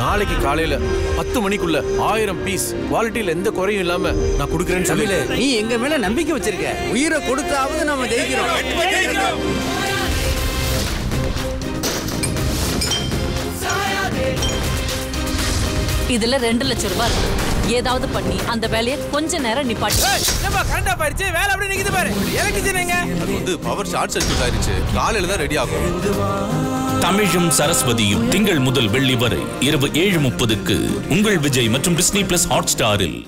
நாளைக்கு காலையில பத்து மணிக்குள்ள ஆயிரம் பீஸ் குவாலிட்டியில எந்த குறையும் இல்லாம நான் கொடுக்குறேன்னு சொல்லி. நீ எங்க மேல நம்பிக்கை வச்சிருக்க? உயிரை கொடுத்தாவது நம்ம ஜெயிக்கிறோம். இதுல ரெண்டு லட்சம் ரூபாய் இருக்கு. ஏதாவது பண்ணி அந்த வேலையை கொஞ்ச நேரம் நிப்பாட்டி. கரண்டா போயிருச்சு வேலை அப்படி நிக்குது பாரு. எங்க அது வந்து பவர் ஷார்ட் சர்க்யூட் ஆயிருச்சு காலையில தான் ரெடி ஆகும். தமிழும் சரஸ்வதியும் திங்கள் முதல் வெள்ளி வரை இரவு ஏழு முப்பதுக்கு உங்கள் விஜய் மற்றும் டிஸ்னி பிளஸ் ஹாட் ஸ்டாரில்